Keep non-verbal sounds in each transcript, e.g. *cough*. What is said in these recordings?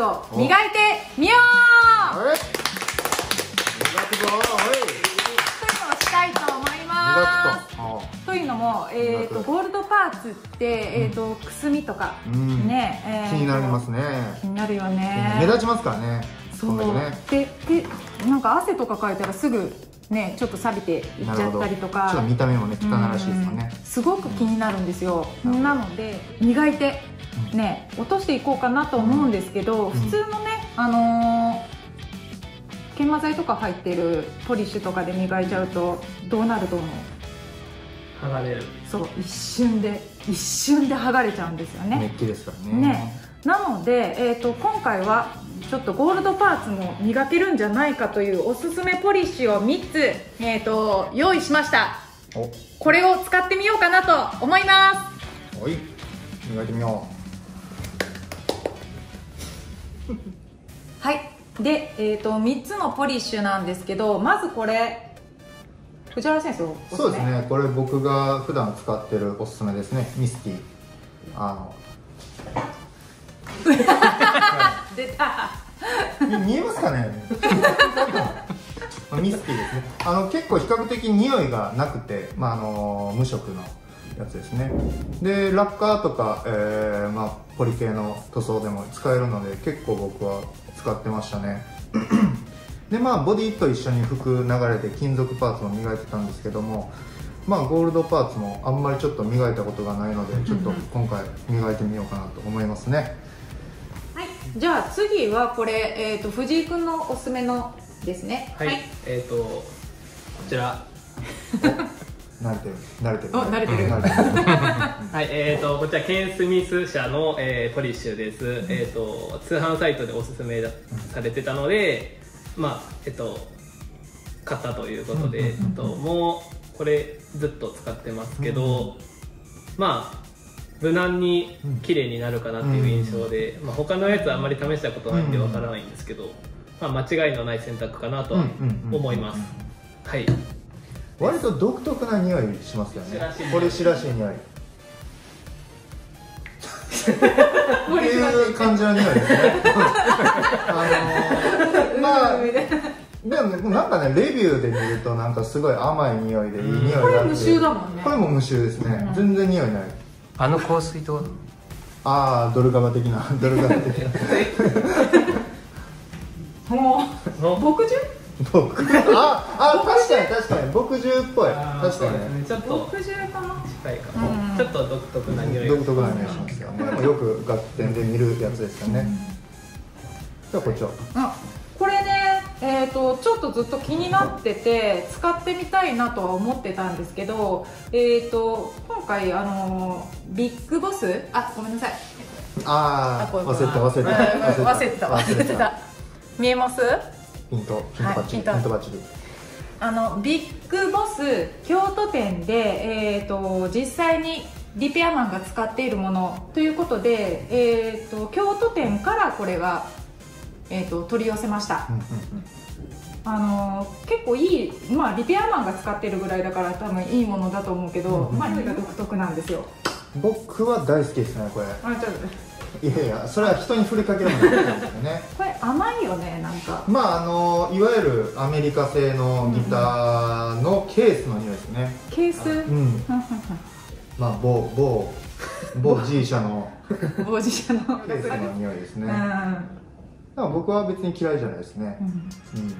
ーを磨いてみよう。はい。磨くぞというのをしたいと思います。とというのも、えー、とゴールドパーツって、えー、とくすみとか、うん。ね、えーと気になりますね。気になるよね。目立ちますからね。そう。ね。ででなんか汗とかかいたらすぐねちょっと錆びていっちゃったりとか。ちょっと見た目もね汚らしいですよね。うん。すごく気になるんですよ、うんなので磨いてね落としていこうかなと思うんですけど、ん。普通のねあのー研磨剤とか入ってるポリッシュとかで磨いちゃうとどうなると思う？剥がれる。そう一瞬で一瞬で剥がれちゃうんですよね。熱気ですからね。ね。なので、えー、と今回はちょっとゴールドパーツも磨けるんじゃないかというおすすめポリッシュを3つ、えー、と用意しました。お。これを使ってみようかなと思います。おい。磨いてみよはい。で、えー、と3つのポリッシュなんですけどまずこれ藤原先生おすすめ。うそうですね。これ僕が普段使ってるおすすめですね。ミスティ。あ *laughs* 出た。見えますかね？*laughs* ミスティですね。あの結構比較的匂いがなくて、まあ、あの無色のやつですね。でラッカーとか、えーまあ、ポリ系の塗装でも使えるので結構僕は使ってましたね。*clears throat* でまあボディと一緒に拭く流れで金属パーツも磨いてたんですけどもまあゴールドパーツもあんまりちょっと磨いたことがないのでちょっと今回磨いてみようかなと思いますね。はい。じゃあ次はこれ、えー、と藤井君のおすすめのですね。はい、えっ、とこちら *laughs* 慣れてる。慣れてる。お慣れてるはい、えー、とこちらケン・スミス社の、えーポリッシュです、えー、と通販サイトでおすすめだされてたのでまあえっ、と買ったということで、えっともうこれずっと使ってますけど、まあ無難に綺麗になるかなっていう印象で、まあ、他のやつはあんまり試したことないんでわからないんですけど、まあ、間違いのない選択かなとは思います、はい割と独特な匂いしますよね。ポリシらしい匂い。っていう感じの匂いですね。*laughs* あのー、*laughs* まあでもねなんかねレビューで見るとなんかすごい甘い匂いでいい匂いがあってこれ無臭だもんね。これも無臭ですね、うん。全然匂いない。あの香水とああドルガバ的な。ドルガバ的な。*laughs* もうの？牧汁僕。ああ確かに確かに。牧汁っぽい。あー確かに。ね。ちょっと。牧汁かな？近いかも、うんちょっと独特な匂いが独特な匂いしますよね。でもよく楽天で見るやつですよね、じゃあこっちは？あこれね、えー、とちょっとずっと気になってて使ってみたいなとは思ってたんですけど、えー、と今回あのビッグボス？あごめんなさい。ああ忘れた忘れた。うん忘れてた。忘れてた。見えます？ピントピントバッチリ、はいピントバッチリあのビッグボス京都店で、えー、と実際にリペアマンが使っているものということで、えー、と京都店からこれが、えー、と取り寄せました。うんうんあの結構いい、まあ、リペアマンが使ってるぐらいだから多分いいものだと思うけど、うんまあ、匂いが独特なんですよ。うん僕は大好きですねこれ。あちょっといやいやそれは人に振りかけるものなんですよね。*laughs* これ甘いよねなんか。まああのいわゆるアメリカ製のギターのケースの匂いですね。ケース？うん。まあ某某某 G 社の *laughs* ボジ社の。ケースの匂いですね。うん。だから僕は別に嫌いじゃないですね。うん。うん。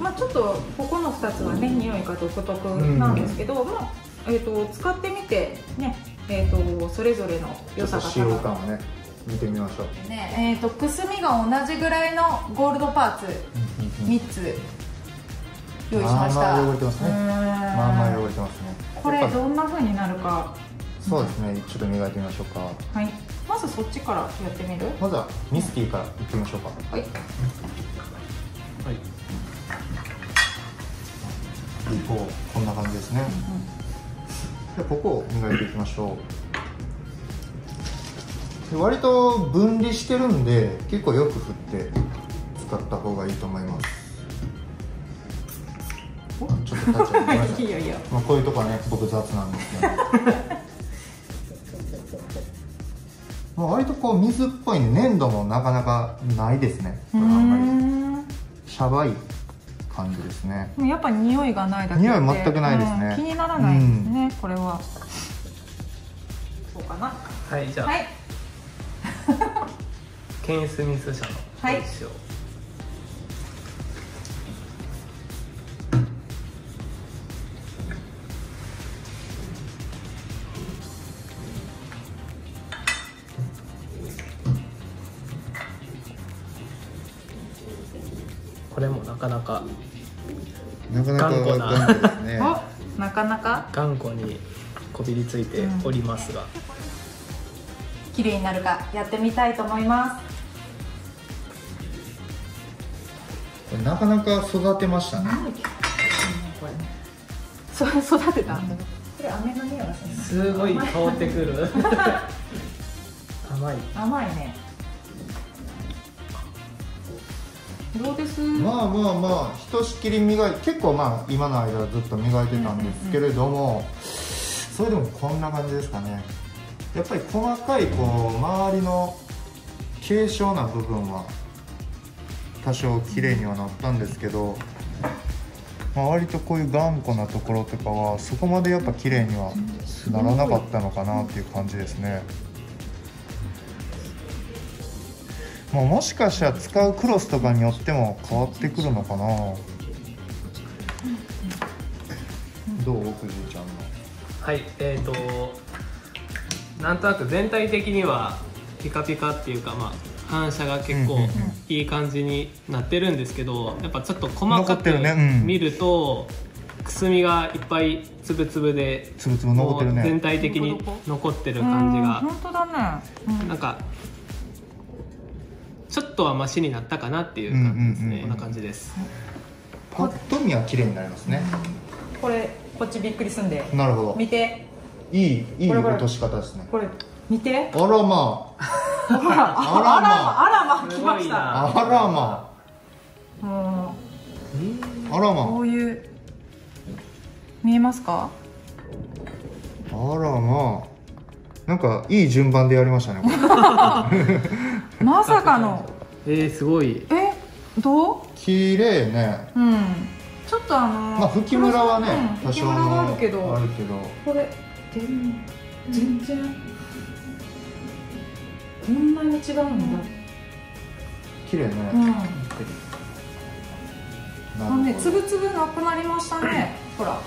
まあ、ちょっとここの2つはね匂いが独特なんですけど、まあえー、と使ってみてね、えー、とそれぞれの良さが使用感をね見てみましょう。ねえー、とくすみが同じぐらいのゴールドパーツ3つ。用意しました。まあまあ汚れてますね。まあまあ汚れてますね。これどんな風になるか。そうですね。ちょっと磨いてみましょうか。はい。まずそっちからやってみる？まずはミスティからいってみましょうか。はい。はい。こうこんな感じですね。でここを磨いていきましょう。で割と分離してるんで結構よく振って使った方がいいと思います。おちょっと立っちゃうごめんなさい。*laughs* いいよいいよ。まあ、こういうとこはね僕雑なんですけど。*laughs* まあ、割とこう水っぽい粘土もなかなかないですね。こうれあんまり。んシャバい感じですね。やっぱ匂いがないだけで。匂い全くないですね。うん気にならないですね、これは。そうかな。はいじゃあ、はいケンスミス社のはいこれもなかなかなかなか頑固なね。*laughs* おなかなか？頑固にこびりついておりますが、綺麗になるかやってみたいと思います。これなかなか育てましたね。これねそ育てた？これ飴の匂いがするすごい香ってくる。甘い。*laughs* 甘いね。どうです、まあまあまあひとしきり磨いて結構まあ今の間ずっと磨いてたんですけれども、それでもこんな感じですかねやっぱり細かいこう周りの軽小な部分は多少綺麗にはなったんですけど、まあ、割とこういう頑固なところとかはそこまでやっぱ綺麗にはならなかったのかなっていう感じですね。まあ、もしかしたら使うクロスとかによっても変わってくるのかな。どう？奥じいちゃんの。はいえー、となんとなく全体的にはピカピカっていうかまあ反射が結構いい感じになってるんですけどやっぱちょっと細かくてるね。うん。見るとくすみがいっぱいつぶつぶでつぶつぶ残ってるこう全ね体的に残ってる感じが。うん本当だね、うん。なんかちょっとはマシになったかなっていう感じですね、うんうんうん。こんな感じです。パッと見は綺麗になりますね。これこっちびっくりすんで。なるほど。見ていいいい落とし方ですね。これ見て。*laughs* あらまあ。あらまあらまあ。来ました。なああらまもあらうこまういう見えますか？あらまなんかいい順番でやりましたね *laughs* まさかの。えー、すごい。えどう？綺麗ね。うん。ちょっとあのまあ吹きムラはねうん多少あるけどあるけど。これでも全然こんなに違うんだ。綺麗ね、うん。なあのねつぶつぶなくなりましたね。*clears throat* ほら。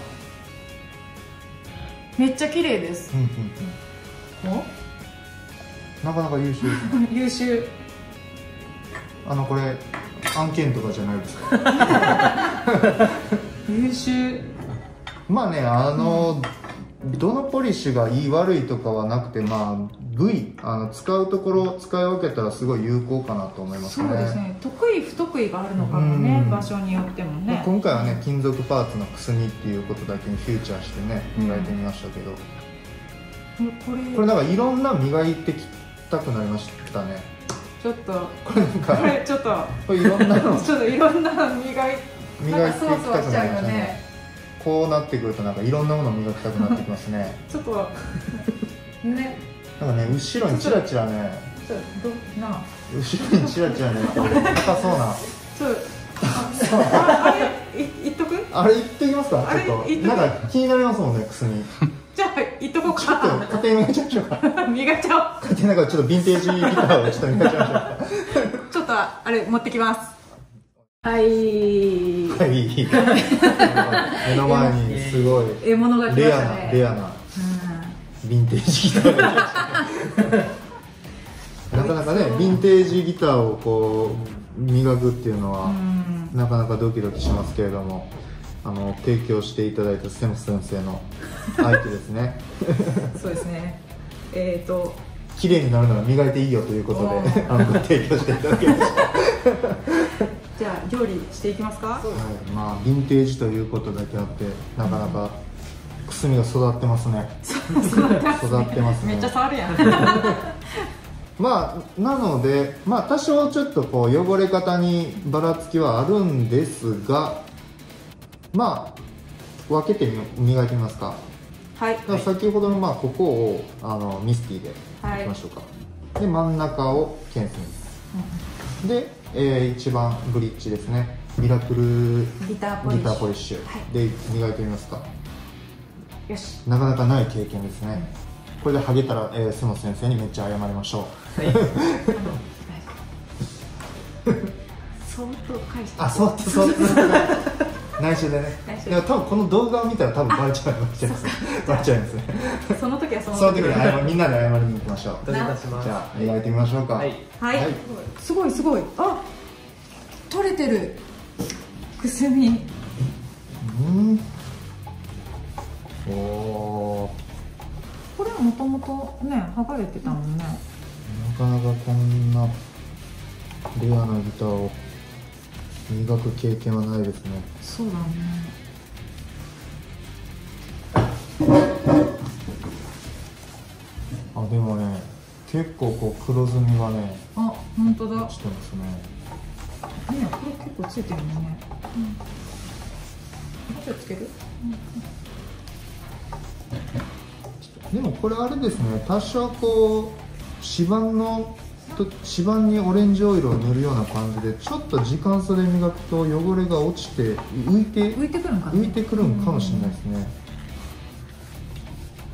めっちゃ綺麗です。うんうんおうん。なかなか優秀 *laughs* 優秀。あのこれ案件とかじゃないですか。*laughs* 優秀。まあねあの、どのポリッシュがいい悪いとかはなくてまあ部位あの使うところ使い分けたらすごい有効かなと思いますね。そうですね。得意不得意があるのかもねうん。場所によってもまあね今回はね金属パーツのくすみっていうことだけにフューチャーしてね磨いてみましたけど、これこれなんかいろんな磨いてきたくなりましたね。ちょっとこれなんかこれちょっと。これいろんなの。*laughs* ちょっといろんな磨い磨いていきたくなりましたねこうなってくるとなんかいろんなもの磨きたくなってきますね。*laughs* ちょっと *laughs* ね。なんかね後ろにチラチラね。後ろにチラチラねこう硬そうな。ちょっとああれい言っとく？あれ言ってきますか？ちょっと。なんか気になりますもんねくすみじゃあ言っとこうちょっとか勝手に磨いちゃいましょうか。*laughs* 磨いちゃおう。勝手になんかちょっとヴィンテージギターをちょっと磨いちゃいましょうか。ちょっとあれ持ってきますはい。はい。目の前にすごい。獲物がレアなレアなヴィンテージギター。がなかなかねヴィンテージギターをこう磨くっていうのは、うん。なかなかドキドキしますけれどもあの提供していただいたセム先生の相手ですね。そうですね。えっ、ー、と綺麗になるなら磨いていいよということおでーあのご提供していただきました、はじゃあ料理していきますか？い、まあヴィンテージということだけあってなかなかくすみが育ってますね。育ってますね。めっちゃ触るやん。*laughs* まあなのでまあ多少ちょっとこう汚れ方にばらつきはあるんですがまあ分けてみ磨いてみますか。はい。先ほどのまあここをあのミスティではいいきましょうか、で真ん中をケンスミスで、えー一番ブリッジですね。ミラクルギターポリッシュ。ギターポリッシュ。はい。で磨いてみますか？よし。なかなかない経験ですね。これでハゲたら、えー、須本先生にめっちゃ謝りましょう。はい。*laughs* 相当返して。あそうってそうって内緒でね内緒でも多分この動画を見たら多分バレちゃいます。バレちゃいますね。その時はそのその時に謝みんなで謝りに行きましょう。どういたします。じゃあ磨いてみましょうか。はい。はい、はい。すごいすごい。あ取れてる。くすみ。うん。おおこれもともとね剥がれてたもんね。なかなかこんなレアなギターを磨く経験はないですね。そうだねでもね結構こう黒ずみがねあ本当だ。落ちてますね。ねこれ結構ついてるね。うん。ちょいつける？でもこれあれですね多少こう指板のと指板にオレンジオイルを塗るような感じでちょっと時間差で磨くと汚れが落ちて浮いて浮いてくるんかな？浮いてくるんかもしれないですね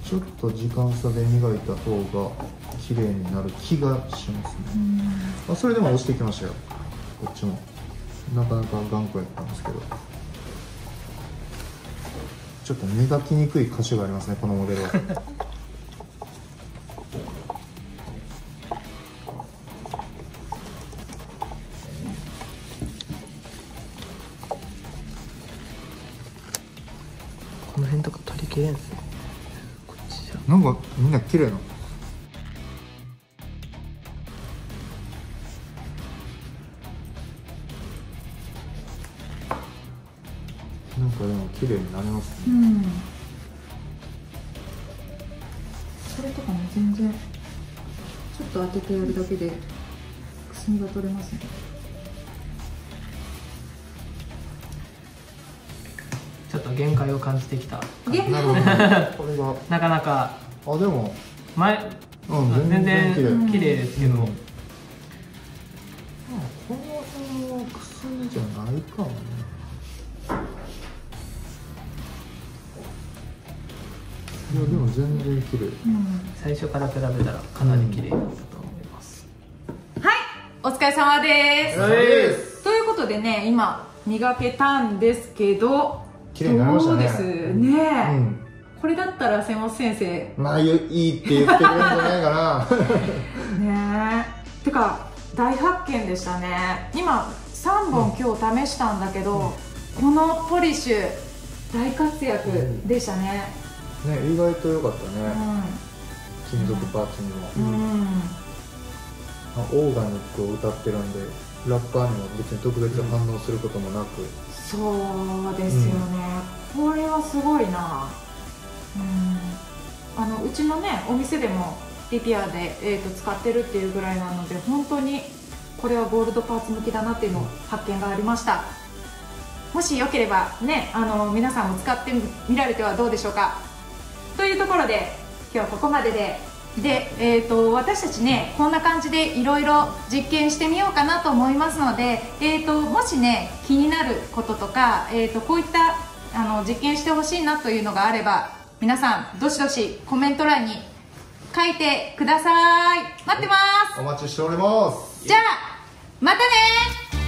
ちょっと時間差で磨いた方が綺麗になる気がしますね。うん。あそれでも落ちてきましたよ。こっちも。なかなか頑固やったんですけど。ちょっと磨きにくい箇所がありますねこのモデルは。*laughs* この辺とか取り切れんすねなんかみんな綺麗な。なんかでも綺麗になりますね。うん。それとかも全然ちょっと当ててやるだけでくすみが取れますね。限界を感じてきた。げなるほど。これがなかなか。あでも。前うん全然綺麗。ですけど、うん。この辺はくすみじゃないかもね。いやでも全然綺麗。うん。最初から比べたらかなり綺麗だったと思います、はい。お疲れ様です、です。ということでね今磨けたんですけど綺麗になりましたね。そうですね、うん。これだったら瀬本先生。まあいいって言ってくれるんじゃないか *laughs* ねえ。てか大発見でしたね。今3本今日試したんだけど、このポリッシュ大活躍でしたね。なね意外と良かったうね、金属パーツにも、ん、うん。まあオーガニックを歌ってるんでラッパーにも別に特別反応することもなく、そうですよね、これはすごいな。うん。あのうちのねお店でもリピアで、えー、と使ってるっていうぐらいなので本当にこれはゴールドパーツ向きだなっていうのを発見がありました。もしよければねあの皆さんも使ってみられてはどうでしょうか。というところで今日はここまででで、えー、と私たちねこんな感じでいろいろ実験してみようかなと思いますので、えー、ともしね気になることとか、えー、とこういったあの実験してほしいなというのがあれば皆さんどしどしコメント欄に書いてください。待ってます。お待ちしております。じゃあまたね